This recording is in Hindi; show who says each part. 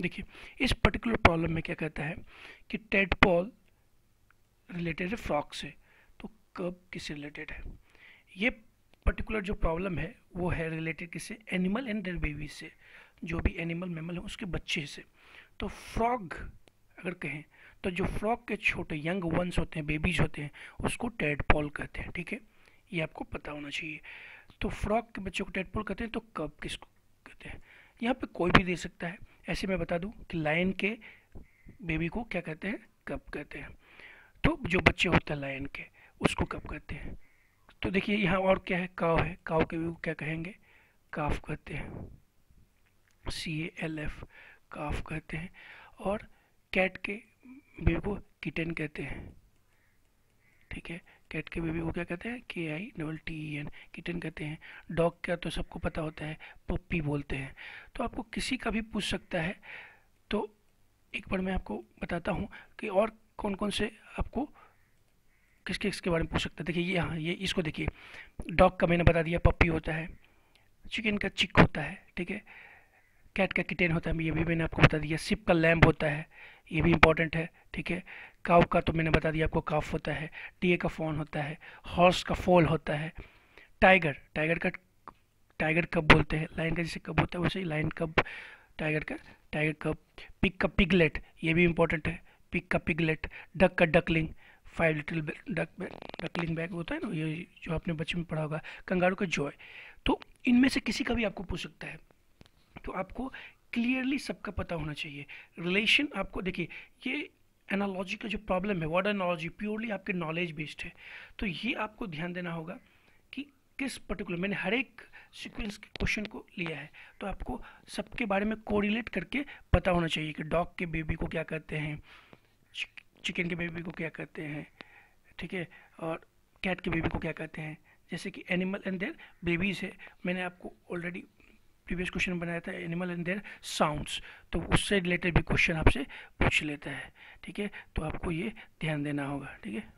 Speaker 1: देखिए, इस पर्टिकुलर प्रॉब्लम में क्या कहता है कि टेडपॉल रिलेटेड है फ्रॉक से तो कब किससे रिलेटेड है? ये पर्टिकुलर जो प्रॉब्लम है, वो है रिलेटेड किससे? एनिमल एंड देयर बेबी से, जो भी एनिमल मेमल है, उसके बच्चे से। तो फ्रॉग अगर कहें तो जो फ्रॉग के छोटे यंग वंस होते हैं बेबीज होते हैं, उसको टेडपॉल कहते हैं, ठीक है? ये आपको पता होना चाहिए। तो फ्रॉग के बच्चों को टेडपॉल कहते हैं तो कब किसको कहते हैं? यहाँ पे कोई भी दे सकता है। ऐसे मैं बता दूँ कि लायन के बेबी को क्या कहते हैं? कब कहते हैं। तो जो बच्चे होते हैं लायन के, उसको कब कहते हैं। तो देखिए यहाँ और क्या है? काव है। काव के बेबी को क्या कहेंगे? काफ कहते हैं। सी ए एल एफ़ काफ कहते हैं। और कैट के बेबी को किटन कहते हैं। ठीक है? कैट के बेबी को क्या कहते हैं? K I double T E N kitten कहते हैं। डॉग का तो सबको पता होता है पप्पी बोलते हैं। तो आपको किसी का भी पूछ सकता है तो एक बार मैं आपको बताता हूँ कि और कौन कौन से आपको किसके किसके बारे में पूछ सकते हैं। देखिए, ये हाँ ये इसको देखिए। डॉग का मैंने बता दिया पप्पी होता है। चिकन का चिक होता है, ठीक है? कैट का किटेन होता है ये भी मैंने आपको बता दिया। सिप का लैम्प होता है, ये भी इंपॉर्टेंट है, ठीक है? काव का तो मैंने बता दिया आपको काफ होता है, टीए का फ़ोन होता है, हॉर्स का फोल होता है। टाइगर टाइगर का, टाइगर कब बोलते हैं, लाइन का जैसे कब होता है, वैसे लाइन कब टाइगर का, टाइगर कब पिक का पिगलेट, ये भी इंपॉर्टेंट है, पिक का पिगलेट, डक का duckling, five little duck duckling bag होता है ना, ये जो आपने बच्चे में पढ़ा होगा, कंगारू का जॉय। तो इनमें से किसी का भी आपको पूछ सकता है। तो आपको क्लियरली सबका पता होना चाहिए। रिलेशन आपको, देखिए, ये एनालॉजी का जो प्रॉब्लम है वर्ड एनालॉजी प्योरली आपके नॉलेज बेस्ड है। तो ये आपको ध्यान देना होगा कि किस पर्टिकुलर मैंने हर एक सीक्वेंस के क्वेश्चन को लिया है तो आपको सबके बारे में कोरिलेट करके पता होना चाहिए कि डॉग के बेबी को क्या कहते हैं चिकन के बेबी को क्या कहते हैं, ठीक है, और कैट के बेबी को क्या कहते हैं। जैसे कि एनिमल एंड देयर बेबीज है, मैंने आपको ऑलरेडी प्रीवियस क्वेश्चन बनाया था एनिमल एंड देयर साउंड्स तो उससे रिलेटेड भी क्वेश्चन आपसे पूछ लेता है, ठीक है? तो आपको ये ध्यान देना होगा, ठीक है?